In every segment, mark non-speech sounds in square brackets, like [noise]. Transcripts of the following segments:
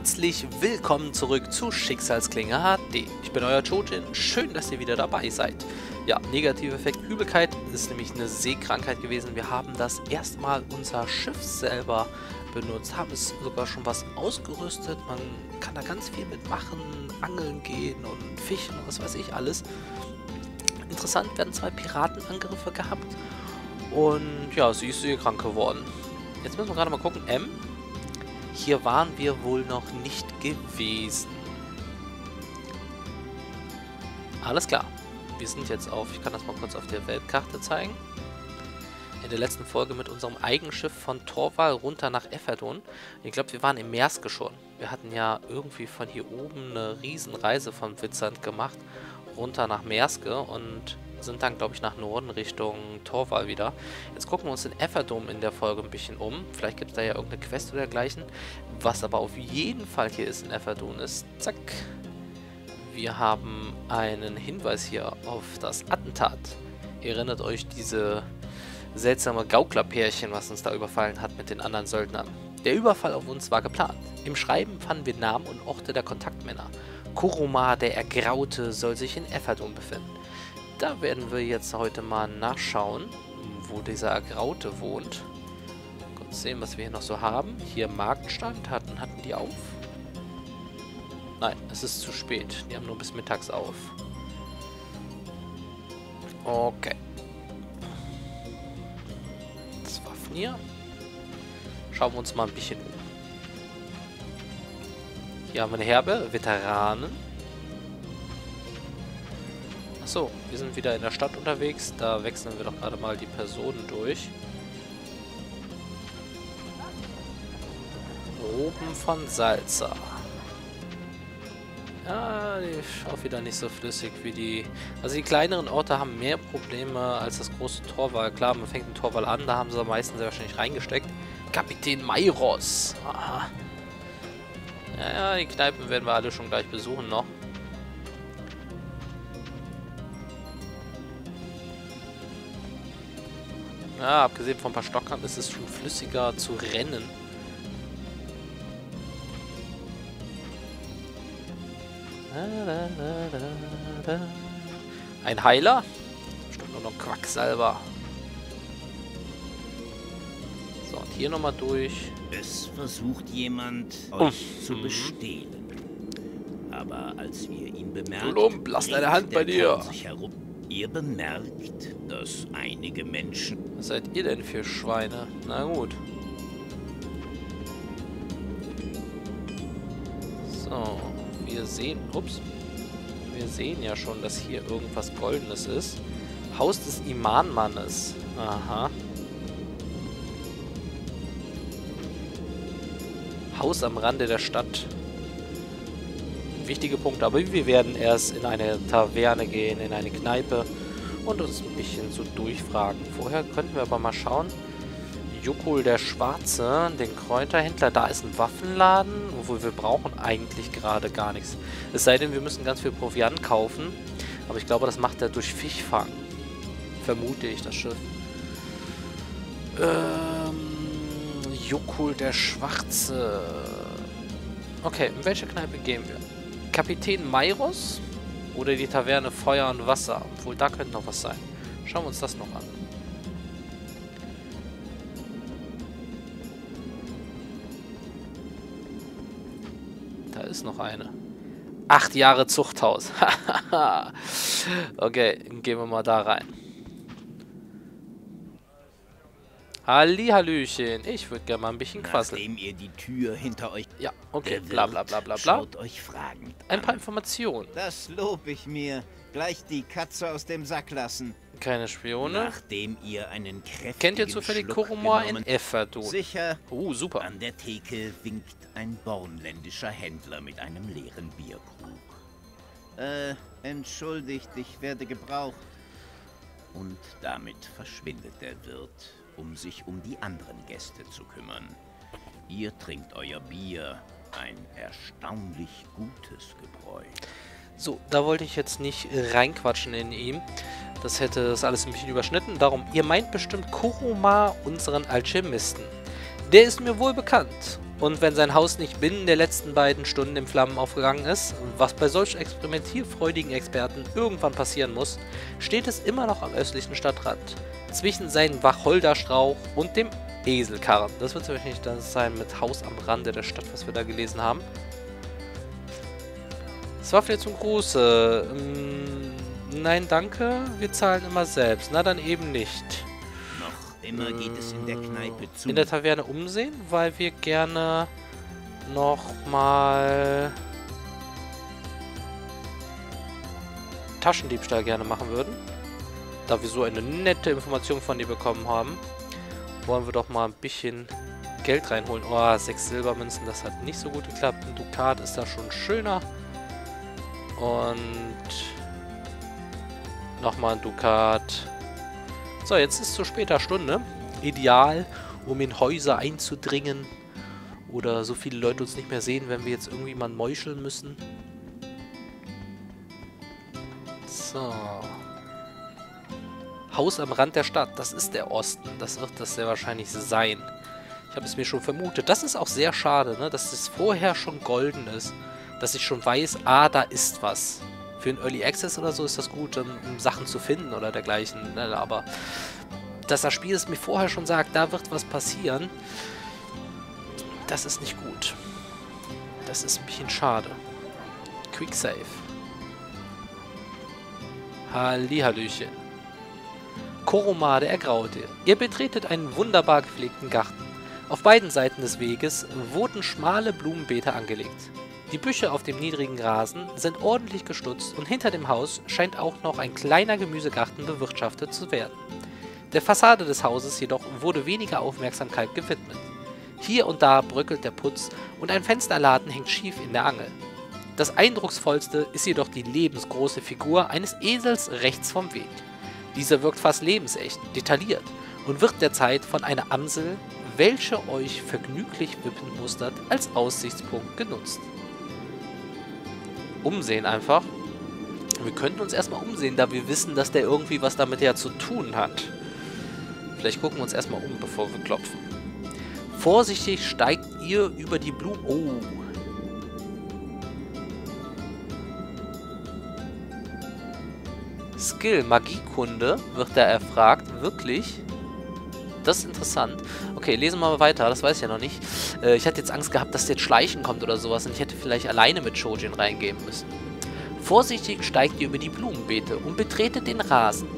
herzlich willkommen zurück zu Schicksalsklinge HD. Ich bin euer Chojin, schön, dass ihr wieder dabei seid. Ja, negative Effekt Übelkeit ist nämlich eine Seekrankheit gewesen. Wir haben das erstmal unser Schiff selber benutzt, haben es sogar schon was ausgerüstet. Man kann da ganz viel mitmachen, angeln gehen und fischen und was weiß ich alles. Interessant, hatten zwei Piratenangriffe gehabt und ja, sie ist seekrank geworden. Jetzt müssen wir gerade mal gucken. M, hier waren wir wohl noch nicht gewesen. Alles klar. Wir sind jetzt auf, ich kann das mal kurz auf der Weltkarte zeigen. In der letzten Folge mit unserem Eigenschiff von Torval runter nach Efferdon. Ich glaube, wir waren im Meerske schon. Wir hatten ja irgendwie von hier oben eine Riesenreise von Witzand gemacht, runter nach Meerske und sind dann, glaube ich, nach Norden Richtung Torval wieder. Jetzt gucken wir uns in Efferdom in der Folge ein bisschen um. Vielleicht gibt es da ja irgendeine Quest oder dergleichen. Was aber auf jeden Fall hier ist in Efferdom ist, zack, wir haben einen Hinweis hier auf das Attentat. Ihr erinnert euch diese seltsame Gauklerpärchen, was uns da überfallen hat mit den anderen Söldnern. Der Überfall auf uns war geplant. Im Schreiben fanden wir Namen und Orte der Kontaktmänner. Kuruma, der Ergraute, soll sich in Efferdom befinden. Da werden wir jetzt heute mal nachschauen, wo dieser Graute wohnt. Kurz sehen, was wir hier noch so haben. Hier Marktstand hatten, hatten die auf. Nein, es ist zu spät. Die haben nur bis mittags auf. Okay. Das Waffen hier. Schauen wir uns mal ein bisschen um. Hier haben wir eine Herbe, Veteranen. So, wir sind wieder in der Stadt unterwegs. Da wechseln wir doch gerade mal die Personen durch. Oben von Salza. Ja, die auch wieder nicht so flüssig wie die... Also die kleineren Orte haben mehr Probleme als das große Torwall. Klar, man fängt ein Torwall an, da haben sie am meisten sehr wahrscheinlich reingesteckt. Kapitän Mairos. Aha. Ja, ja, die Kneipen werden wir alle schon gleich besuchen noch. Ja, abgesehen von ein paar Stockern ist es schon flüssiger zu rennen. Ein Heiler? Bestimmt nur noch Quacksalber. So, und hier nochmal durch. Es versucht jemand, euch oh. zu bestehlen. Aber als wir ihn bemerken, Lump, lass deine Hand bei dir. Sich herum. Ihr bemerkt, dass einige Menschen... Was seid ihr denn für Schweine? Na gut. So, wir sehen... Ups. Wir sehen ja schon, dass hier irgendwas Goldenes ist. Haus des Imanmannes. Aha. Haus am Rande der Stadt. Wichtige Punkte, aber wir werden erst in eine Taverne gehen, in eine Kneipe und uns ein bisschen so durchfragen. Vorher könnten wir aber mal schauen. Jukul der Schwarze, den Kräuterhändler, da ist ein Waffenladen, obwohl wir brauchen eigentlich gerade gar nichts. Es sei denn, wir müssen ganz viel Proviant kaufen, aber ich glaube, das macht er durch Fischfang. Vermute ich, das Schiff. Ähm, Jukul der Schwarze. Okay, in welche Kneipe gehen wir? Kapitän Mairos? Oder die Taverne Feuer und Wasser. Obwohl, da könnte noch was sein. Schauen wir uns das noch an. Da ist noch eine. Acht Jahre Zuchthaus. [laughs] okay, gehen wir mal da rein. Hallihallöchen, ich würde gerne mal ein bisschen quasseln. Nachdem ihr die Tür hinter euch... Ja, okay, bla bla bla bla bla. Schaut euch fragend Ein paar Informationen. Das lob ich mir. Gleich die Katze aus dem Sack lassen. Keine Spione. Nachdem ihr einen kräftigen Kennt ihr zufällig Kurumor in Efferdon? Sicher. Oh, super. An der Theke winkt ein bornländischer Händler mit einem leeren Bierkrug. Äh, entschuldigt, ich werde gebraucht. Und damit verschwindet der Wirt um sich um die anderen Gäste zu kümmern. Ihr trinkt euer Bier, ein erstaunlich gutes Gebräu. So, da wollte ich jetzt nicht reinquatschen in ihm. Das hätte das alles ein bisschen überschnitten. Darum, ihr meint bestimmt Kuruma, unseren Alchemisten. Der ist mir wohl bekannt. Und wenn sein Haus nicht binnen der letzten beiden Stunden in Flammen aufgegangen ist, was bei solch experimentierfreudigen Experten irgendwann passieren muss, steht es immer noch am östlichen Stadtrand, zwischen seinem Wacholderstrauch und dem Eselkarren. Das wird wahrscheinlich das sein mit Haus am Rande der Stadt, was wir da gelesen haben. Das war vielleicht zum Gruße. Ähm, nein, danke. Wir zahlen immer selbst. Na, dann eben nicht. Noch immer geht es in der Kneipe zu. In der Taverne umsehen, weil wir gerne nochmal Taschendiebstahl gerne machen würden. Da wir so eine nette Information von dir bekommen haben, wollen wir doch mal ein bisschen Geld reinholen. Oh, sechs Silbermünzen, das hat nicht so gut geklappt. Ein Dukat ist da schon schöner. Und nochmal ein Dukat. So, jetzt ist zu später Stunde. Ideal, um in Häuser einzudringen. Oder so viele Leute uns nicht mehr sehen, wenn wir jetzt irgendwie mal meucheln müssen. So. Haus am Rand der Stadt. Das ist der Osten. Das wird das sehr wahrscheinlich sein. Ich habe es mir schon vermutet. Das ist auch sehr schade, ne? dass es vorher schon golden ist. Dass ich schon weiß, ah, da ist was. Für einen Early Access oder so ist das gut, um, um Sachen zu finden oder dergleichen. Ne? Aber dass das Spiel es mir vorher schon sagt, da wird was passieren, das ist nicht gut. Das ist ein bisschen schade. Quick Save. Hallihallöchen. Koromade Ergraute. Ihr betretet einen wunderbar gepflegten Garten. Auf beiden Seiten des Weges wurden schmale Blumenbeete angelegt. Die Büsche auf dem niedrigen Rasen sind ordentlich gestutzt und hinter dem Haus scheint auch noch ein kleiner Gemüsegarten bewirtschaftet zu werden. Der Fassade des Hauses jedoch wurde weniger Aufmerksamkeit gewidmet. Hier und da bröckelt der Putz und ein Fensterladen hängt schief in der Angel. Das eindrucksvollste ist jedoch die lebensgroße Figur eines Esels rechts vom Weg. Dieser wirkt fast lebensecht, detailliert und wird derzeit von einer Amsel, welche euch vergnüglich wippen mustert, als Aussichtspunkt genutzt umsehen einfach. Wir könnten uns erstmal umsehen, da wir wissen, dass der irgendwie was damit ja zu tun hat. Vielleicht gucken wir uns erstmal um, bevor wir klopfen. Vorsichtig steigt ihr über die Blumen... Oh. Skill, Magiekunde, wird da erfragt. Wirklich? Das ist interessant. Okay, lesen wir mal weiter. Das weiß ich ja noch nicht. Äh, ich hatte jetzt Angst gehabt, dass jetzt Schleichen kommt oder sowas und ich hätte vielleicht alleine mit Shojin reingehen müssen. Vorsichtig steigt ihr über die Blumenbeete und betretet den Rasen.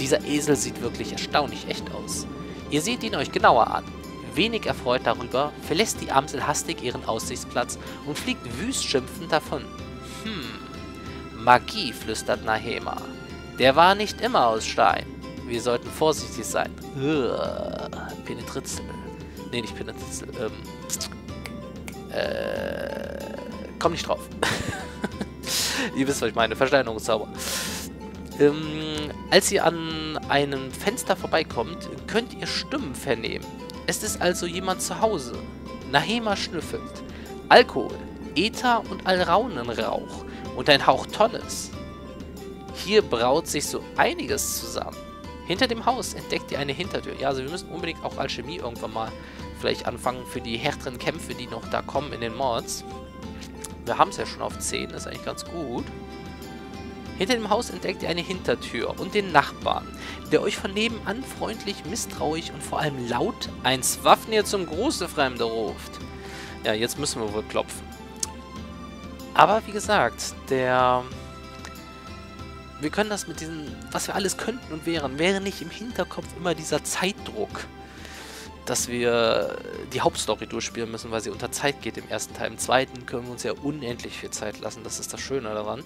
Dieser Esel sieht wirklich erstaunlich echt aus. Ihr seht ihn euch genauer an. Wenig erfreut darüber, verlässt die Amsel hastig ihren Aussichtsplatz und fliegt wüst schimpfend davon. Hm, Magie, flüstert Nahema. Der war nicht immer aus Stein. Wir sollten vorsichtig sein. Penetritzel. Nee, nicht Penetritzel. Ähm. Äh. Komm nicht drauf. [laughs] ihr wisst, was ich meine. Versteinerungszauber. Ähm, als ihr an einem Fenster vorbeikommt, könnt ihr Stimmen vernehmen. Es ist also jemand zu Hause. Nahema schnüffelt. Alkohol, Ether und Alraunenrauch und ein Hauch Tolles. Hier braut sich so einiges zusammen. Hinter dem Haus entdeckt ihr eine Hintertür. Ja, also wir müssen unbedingt auch Alchemie irgendwann mal vielleicht anfangen für die härteren Kämpfe, die noch da kommen in den Mods. Wir haben es ja schon auf 10, ist eigentlich ganz gut. Hinter dem Haus entdeckt ihr eine Hintertür und den Nachbarn, der euch von nebenan freundlich, misstrauisch und vor allem laut ein Swafnir zum Gruße Fremde ruft. Ja, jetzt müssen wir wohl klopfen. Aber wie gesagt, der wir können das mit diesen, was wir alles könnten und wären, wäre nicht im Hinterkopf immer dieser Zeitdruck, dass wir die Hauptstory durchspielen müssen, weil sie unter Zeit geht im ersten Teil. Im zweiten können wir uns ja unendlich viel Zeit lassen, das ist das Schöne daran.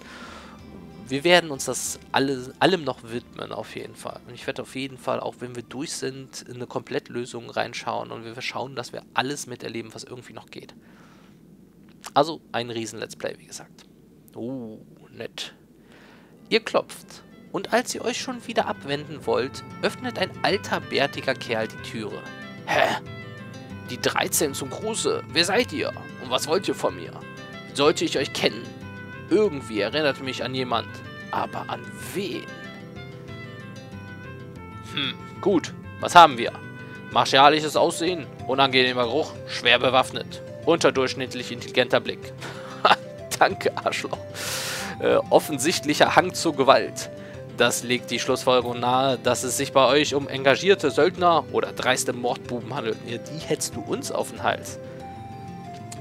Wir werden uns das alle, allem noch widmen, auf jeden Fall. Und ich werde auf jeden Fall, auch wenn wir durch sind, in eine Komplettlösung reinschauen und wir schauen, dass wir alles miterleben, was irgendwie noch geht. Also ein riesen Let's Play, wie gesagt. Oh, nett. Ihr klopft. Und als ihr euch schon wieder abwenden wollt, öffnet ein alter, bärtiger Kerl die Türe. Hä? Die 13 zum Gruße. Wer seid ihr? Und was wollt ihr von mir? Sollte ich euch kennen? Irgendwie erinnert mich an jemand. Aber an wen? Hm, gut. Was haben wir? Martialisches Aussehen, unangenehmer Geruch, schwer bewaffnet. Unterdurchschnittlich intelligenter Blick. [laughs] Danke, Arschloch. Äh, offensichtlicher Hang zur Gewalt. Das legt die Schlussfolgerung nahe, dass es sich bei euch um engagierte Söldner oder dreiste Mordbuben handelt. Ja, die hättest du uns auf den Hals.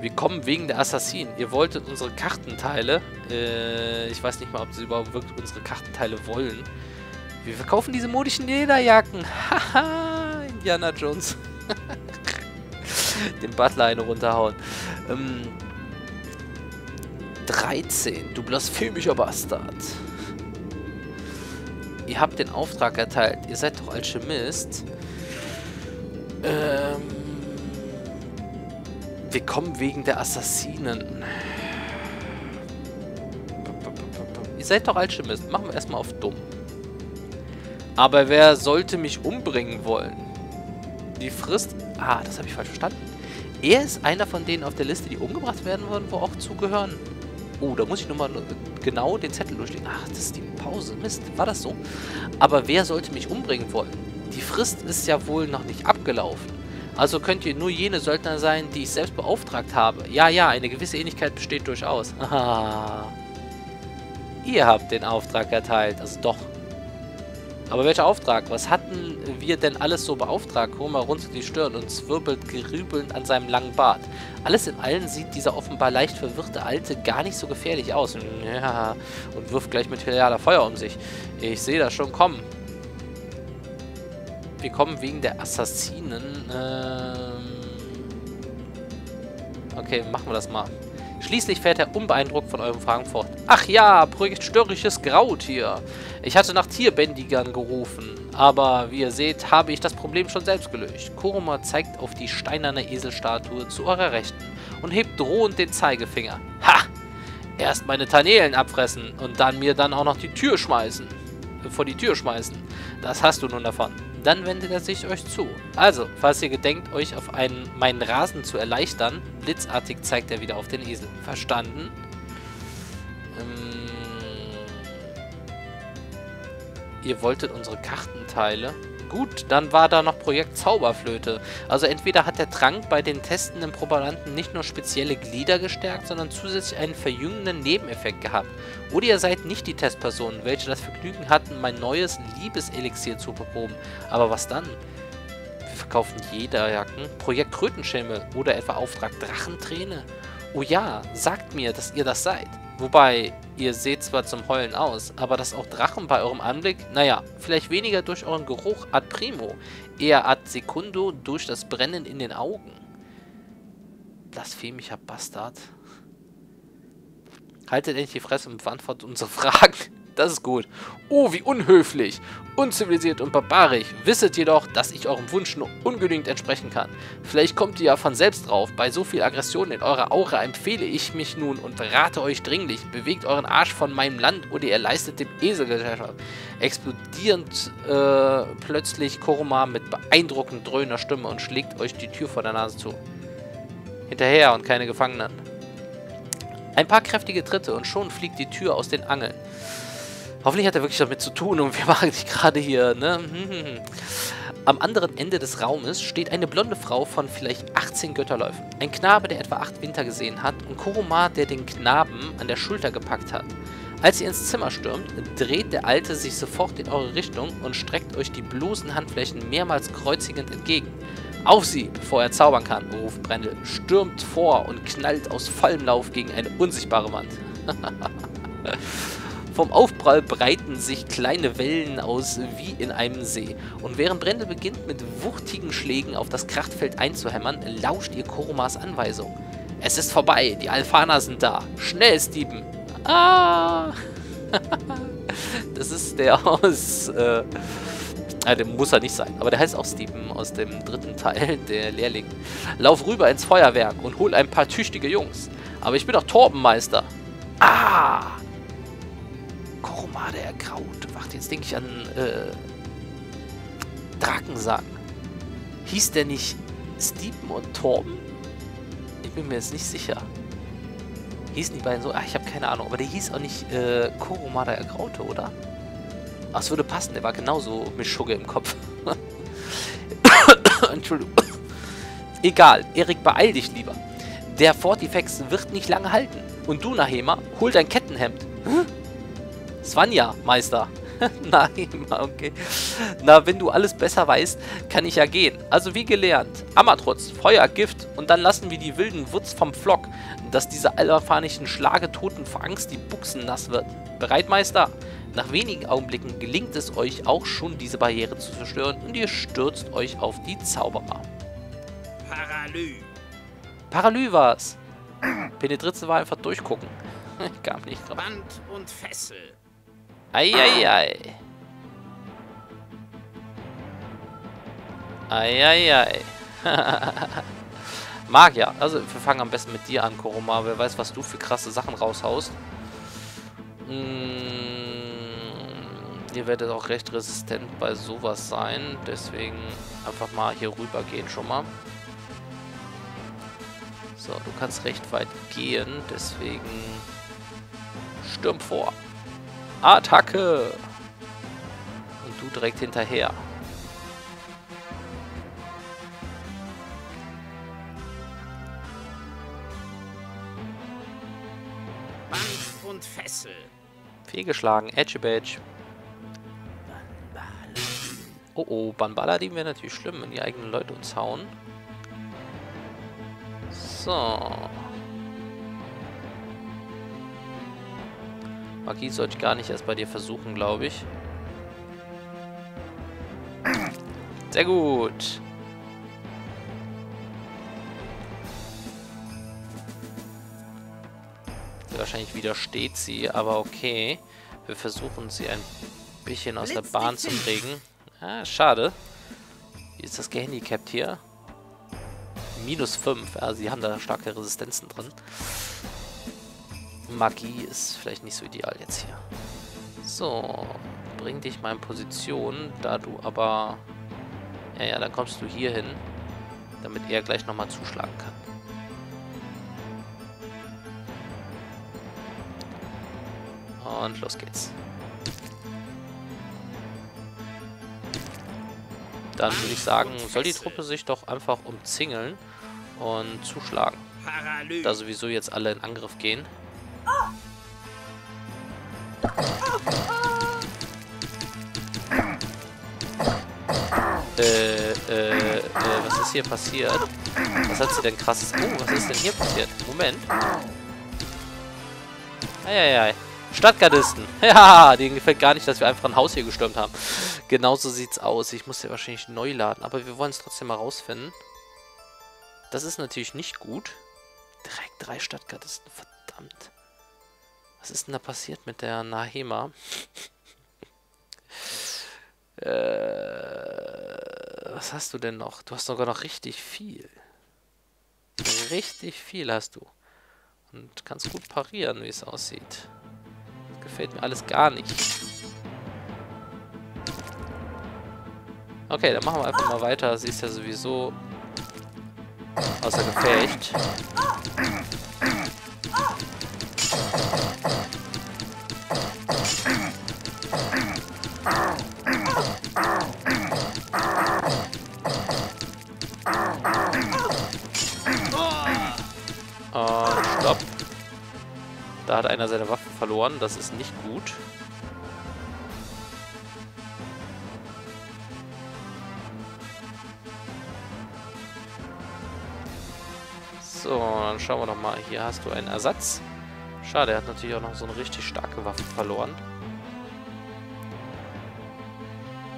Wir kommen wegen der Assassinen. Ihr wolltet unsere Kartenteile. Äh, ich weiß nicht mal, ob sie überhaupt wirklich unsere Kartenteile wollen. Wir verkaufen diese modischen Lederjacken. [laughs] Haha, Indiana Jones. [laughs] Den Butler eine runterhauen. Ähm, 13. Du blasphemischer Bastard. Ihr habt den Auftrag erteilt. Ihr seid doch Alchemist. Ähm, wir kommen wegen der Assassinen. Ihr seid doch Alchemist. Machen wir erstmal auf dumm. Aber wer sollte mich umbringen wollen? Die Frist... Ah, das habe ich falsch verstanden. Er ist einer von denen auf der Liste, die umgebracht werden wollen, wo auch zugehören. Oh, da muss ich nochmal genau den Zettel durchlegen. Ach, das ist die Pause. Mist, war das so? Aber wer sollte mich umbringen wollen? Die Frist ist ja wohl noch nicht abgelaufen. Also könnt ihr nur jene Söldner sein, die ich selbst beauftragt habe. Ja, ja, eine gewisse Ähnlichkeit besteht durchaus. [laughs] Ihr habt den Auftrag erteilt. Also doch, aber welcher Auftrag? Was hatten wir denn alles so beauftragt? Homer runzelt die Stirn und zwirbelt gerübelnd an seinem langen Bart. Alles in allem sieht dieser offenbar leicht verwirrte Alte gar nicht so gefährlich aus. Ja, und wirft gleich mit filialer Feuer um sich. Ich sehe das schon kommen. Wir kommen wegen der Assassinen. Ähm okay, machen wir das mal. Schließlich fährt er unbeeindruckt von euren Fragen fort. Ach ja, Projekt störrisches Grautier. Ich hatte nach Tierbändigern gerufen, aber wie ihr seht, habe ich das Problem schon selbst gelöst. Kuruma zeigt auf die steinerne Eselstatue zu eurer Rechten und hebt drohend den Zeigefinger. Ha! Erst meine Tanelen abfressen und dann mir dann auch noch die Tür schmeißen. Vor die Tür schmeißen. Das hast du nun davon dann wendet er sich euch zu. Also, falls ihr gedenkt, euch auf einen, meinen Rasen zu erleichtern, blitzartig zeigt er wieder auf den Esel. Verstanden? Ähm, ihr wolltet unsere Kartenteile? Gut, dann war da noch Projekt Zauberflöte. Also entweder hat der Trank bei den testenden Probanden nicht nur spezielle Glieder gestärkt, sondern zusätzlich einen verjüngenden Nebeneffekt gehabt. Oder ihr seid nicht die Testpersonen, welche das Vergnügen hatten, mein neues Liebeselixier zu beproben. Aber was dann? Wir verkaufen Jacken. Projekt Krötenschäme oder etwa Auftrag Drachenträne? Oh ja, sagt mir, dass ihr das seid. Wobei, ihr seht zwar zum Heulen aus, aber dass auch Drachen bei eurem Anblick, naja, vielleicht weniger durch euren Geruch ad primo, eher ad secundo durch das Brennen in den Augen. Blasphemischer Bastard. Haltet endlich die Fresse und beantwortet unsere Fragen. Das ist gut. Oh, wie unhöflich, unzivilisiert und barbarisch. Wisset jedoch, dass ich eurem Wunsch nur ungenügend entsprechen kann. Vielleicht kommt ihr ja von selbst drauf. Bei so viel Aggression in eurer Aura empfehle ich mich nun und berate euch dringlich. Bewegt euren Arsch von meinem Land oder ihr leistet dem Eselgesellschaft. Explodierend äh, plötzlich Koroma mit beeindruckend dröhner Stimme und schlägt euch die Tür vor der Nase zu. Hinterher und keine Gefangenen. Ein paar kräftige Tritte und schon fliegt die Tür aus den Angeln. Hoffentlich hat er wirklich damit zu tun und wir [laughs] machen nicht gerade hier, ne? [laughs] Am anderen Ende des Raumes steht eine blonde Frau von vielleicht 18 Götterläufen. Ein Knabe, der etwa acht Winter gesehen hat und Kuruma, der den Knaben an der Schulter gepackt hat. Als ihr ins Zimmer stürmt, dreht der Alte sich sofort in eure Richtung und streckt euch die bloßen Handflächen mehrmals kreuzigend entgegen. Auf sie, bevor er zaubern kann, ruft Brendel, stürmt vor und knallt aus vollem Lauf gegen eine unsichtbare Wand. [laughs] Vom Aufprall breiten sich kleine Wellen aus wie in einem See. Und während Brendel beginnt mit wuchtigen Schlägen auf das Kraftfeld einzuhämmern, lauscht ihr Koromas Anweisung. Es ist vorbei, die Alfaner sind da. Schnell, Steven. Ah! [laughs] das ist der aus... Äh, äh, der muss er nicht sein, aber der heißt auch Steven aus dem dritten Teil, der Lehrling. Lauf rüber ins Feuerwerk und hol ein paar tüchtige Jungs. Aber ich bin doch Torbenmeister. Ah! Koromade ergraut. Warte, jetzt denke ich an äh, Drakensang. Hieß der nicht Steven und Torben? Ich bin mir jetzt nicht sicher. Hießen die beiden so? Ah, ich habe keine Ahnung. Aber der hieß auch nicht äh, Koromada Ergraute, oder? Ach, es würde passen. Der war genauso mit Schugge im Kopf. [coughs] Entschuldigung. Egal. Erik, beeil dich lieber. Der Fortifex wird nicht lange halten. Und du, Nahema, hol dein Kettenhemd. Hm? Svenja, Meister. [laughs] Nein, okay. Na, wenn du alles besser weißt, kann ich ja gehen. Also wie gelernt. Amatrotz, Feuer, Gift und dann lassen wir die wilden Wutz vom Flock, dass diese allerfahnischen Schlagetoten vor Angst die Buchsen nass wird. Bereit, Meister? Nach wenigen Augenblicken gelingt es euch auch schon, diese Barriere zu zerstören und ihr stürzt euch auf die Zauberer. Paralü. Paralü war's. Penetritze war einfach durchgucken. Ich [laughs] kam nicht drauf. Band und Fessel. Eieiei. Eieiei. [laughs] Mag ja. Also, wir fangen am besten mit dir an, Koroma. Wer weiß, was du für krasse Sachen raushaust. Mm, ihr werdet auch recht resistent bei sowas sein. Deswegen einfach mal hier rüber gehen schon mal. So, du kannst recht weit gehen. Deswegen stürm vor. Attacke! Und du direkt hinterher. Band und Fessel. Fehlgeschlagen. Edge Badge. Oh oh, Banbaladin wäre natürlich schlimm, wenn die eigenen Leute uns hauen. So. Magie sollte ich gar nicht erst bei dir versuchen, glaube ich. Sehr gut. Wahrscheinlich widersteht sie, aber okay. Wir versuchen sie ein bisschen aus der Bahn zu kriegen. Ah, schade. Wie ist das gehandicapt hier? Minus 5. Ja, sie haben da starke Resistenzen drin. Magie ist vielleicht nicht so ideal jetzt hier. So, bring dich mal in Position, da du aber... Ja, ja, dann kommst du hier hin, damit er gleich nochmal zuschlagen kann. Und los geht's. Dann würde ich sagen, soll die Truppe sich doch einfach umzingeln und zuschlagen. Da sowieso jetzt alle in Angriff gehen. Äh, äh, äh, was ist hier passiert? Was hat sie denn krasses... Oh, was ist denn hier passiert? Moment. Eieiei. Stadtgardisten. [laughs] Ja, denen gefällt gar nicht, dass wir einfach ein Haus hier gestürmt haben. Genauso sieht's aus. Ich muss ja wahrscheinlich neu laden, aber wir wollen es trotzdem mal rausfinden. Das ist natürlich nicht gut. Direkt drei Stadtgardisten. Verdammt. Was ist denn da passiert mit der Nahema? [laughs] äh, was hast du denn noch? Du hast sogar noch richtig viel. Richtig viel hast du. Und kannst gut parieren, wie es aussieht. Gefällt mir alles gar nicht. Okay, dann machen wir einfach mal weiter. Sie ist ja sowieso außer Gefecht. Und stopp. Da hat einer seine Waffe verloren. Das ist nicht gut. So, dann schauen wir noch mal. Hier hast du einen Ersatz. Schade, er hat natürlich auch noch so eine richtig starke Waffe verloren.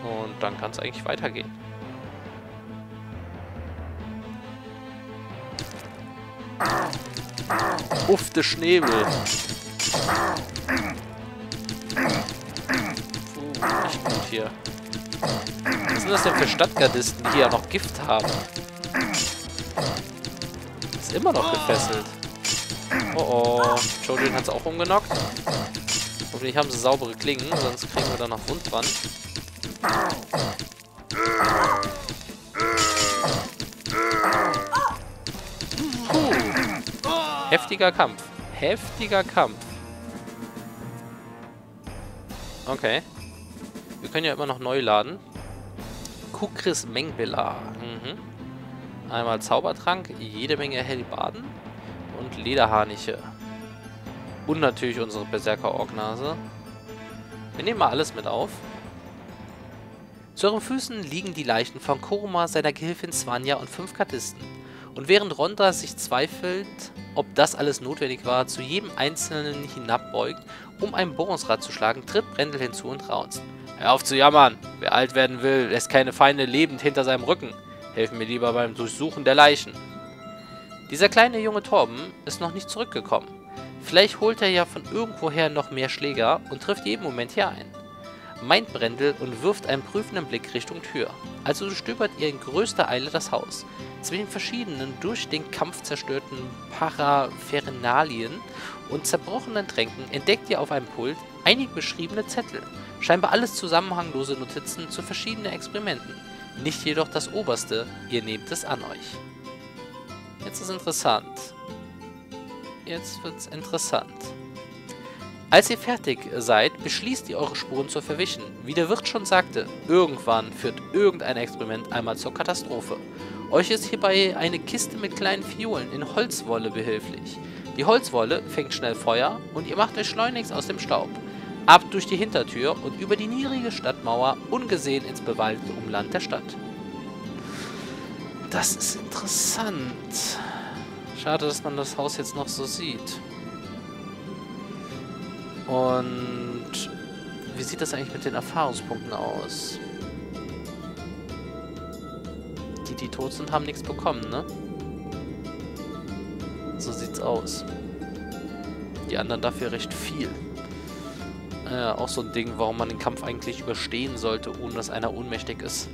Und dann kann es eigentlich weitergehen. Uff, der Schnebel. Puh, nicht gut hier. Was sind das denn für Stadtgardisten, die hier noch Gift haben? Ist immer noch gefesselt. Oh oh. Jojen hat es auch umgenockt. Hoffentlich haben sie saubere Klingen, sonst kriegen wir da noch Wund dran. Heftiger Kampf. Heftiger Kampf. Okay. Wir können ja immer noch neu laden. Kukris Mengbela. Mhm. Einmal Zaubertrank, jede Menge Hellbaden. Lederharniche. Und natürlich unsere Berserker-Orgnase. Wir nehmen mal alles mit auf. Zu euren Füßen liegen die Leichen von Koroma, seiner Gehilfin Svanja und fünf Gardisten. Und während Ronda sich zweifelt, ob das alles notwendig war, zu jedem Einzelnen hinabbeugt, um ein Bohrungsrad zu schlagen, tritt Brendel hinzu und raunzt. Hör auf zu jammern! Wer alt werden will, lässt keine Feinde lebend hinter seinem Rücken. Helfen mir lieber beim Durchsuchen der Leichen. Dieser kleine junge Torben ist noch nicht zurückgekommen. Vielleicht holt er ja von irgendwoher noch mehr Schläger und trifft jeden Moment hier ein. Meint Brendel und wirft einen prüfenden Blick Richtung Tür. Also stöbert ihr in größter Eile das Haus. Zwischen verschiedenen durch den Kampf zerstörten Paraphernalien und zerbrochenen Tränken entdeckt ihr auf einem Pult einige beschriebene Zettel. Scheinbar alles zusammenhanglose Notizen zu verschiedenen Experimenten. Nicht jedoch das oberste, ihr nehmt es an euch. Jetzt ist interessant. Jetzt wird's interessant. Als ihr fertig seid, beschließt ihr eure Spuren zu verwischen. Wie der Wirt schon sagte, irgendwann führt irgendein Experiment einmal zur Katastrophe. Euch ist hierbei eine Kiste mit kleinen Fiolen in Holzwolle behilflich. Die Holzwolle fängt schnell Feuer und ihr macht euch schleunigst aus dem Staub. Ab durch die Hintertür und über die niedrige Stadtmauer ungesehen ins bewaldete Umland der Stadt. Das ist interessant. Schade, dass man das Haus jetzt noch so sieht. Und wie sieht das eigentlich mit den Erfahrungspunkten aus? Die, die tot sind, haben nichts bekommen, ne? So sieht's aus. Die anderen dafür recht viel. Äh, auch so ein Ding, warum man den Kampf eigentlich überstehen sollte, ohne dass einer ohnmächtig ist.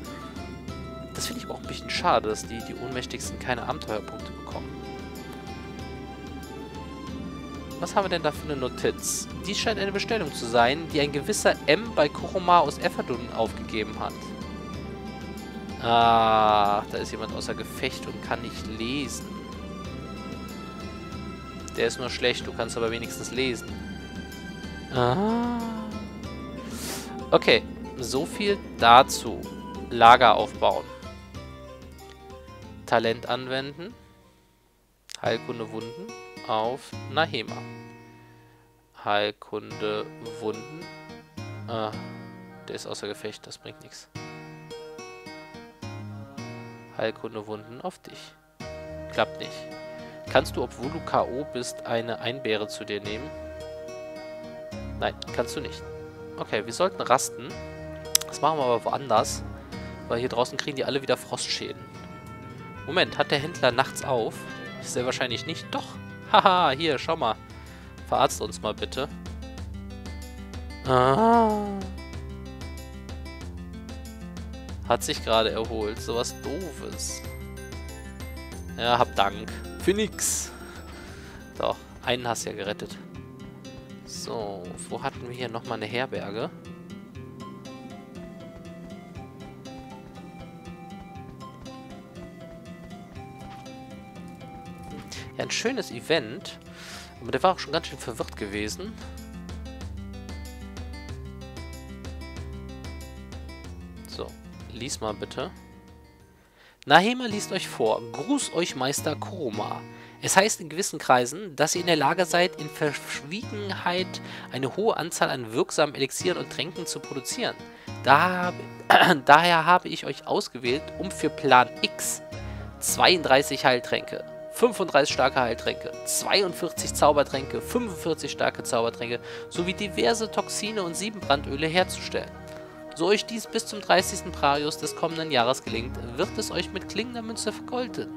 Das finde ich auch ein bisschen schade, dass die, die Ohnmächtigsten keine Abenteuerpunkte bekommen. Was haben wir denn da für eine Notiz? Dies scheint eine Bestellung zu sein, die ein gewisser M bei Kuroma aus Efferdun aufgegeben hat. Ah, da ist jemand außer Gefecht und kann nicht lesen. Der ist nur schlecht, du kannst aber wenigstens lesen. Ah. Okay, so viel dazu. Lager aufbauen. Talent anwenden. Heilkunde Wunden auf Nahema. Heilkunde Wunden. Ah, der ist außer Gefecht, das bringt nichts. Heilkunde Wunden auf dich. Klappt nicht. Kannst du, obwohl du K.O. bist, eine Einbeere zu dir nehmen? Nein, kannst du nicht. Okay, wir sollten rasten. Das machen wir aber woanders. Weil hier draußen kriegen die alle wieder Frostschäden. Moment, hat der Händler nachts auf? Sehr wahrscheinlich nicht. Doch. [laughs] Haha, hier, schau mal. Verarzt uns mal bitte. Ah. Hat sich gerade erholt. Sowas doofes. Ja, hab Dank. Für nix. Doch, einen hast du ja gerettet. So, wo hatten wir hier nochmal eine Herberge? Ein schönes Event. Aber der war auch schon ganz schön verwirrt gewesen. So, lies mal bitte. Nahema liest euch vor. Gruß euch Meister Kuroma. Es heißt in gewissen Kreisen, dass ihr in der Lage seid, in Verschwiegenheit eine hohe Anzahl an wirksamen Elixieren und Tränken zu produzieren. Da, [clears throat] daher habe ich euch ausgewählt, um für Plan X 32 Heiltränke, 35 starke Heiltränke, 42 Zaubertränke, 45 starke Zaubertränke sowie diverse Toxine und 7 Brandöle herzustellen. So euch dies bis zum 30. Praios des kommenden Jahres gelingt, wird es euch mit klingender Münze vergoldet.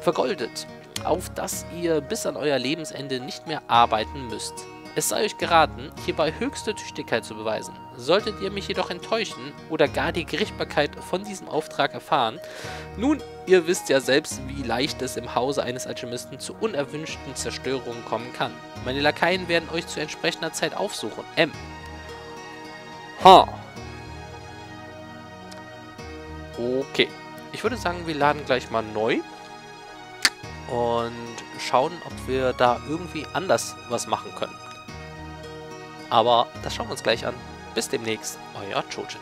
Vergoldet auf dass ihr bis an euer Lebensende nicht mehr arbeiten müsst. Es sei euch geraten, hierbei höchste Tüchtigkeit zu beweisen. Solltet ihr mich jedoch enttäuschen oder gar die Gerichtbarkeit von diesem Auftrag erfahren, nun, ihr wisst ja selbst, wie leicht es im Hause eines Alchemisten zu unerwünschten Zerstörungen kommen kann. Meine Lakaien werden euch zu entsprechender Zeit aufsuchen. M. Ha. Okay. Ich würde sagen, wir laden gleich mal neu und schauen, ob wir da irgendwie anders was machen können. Aber das schauen wir uns gleich an. Bis demnächst, euer Chojin.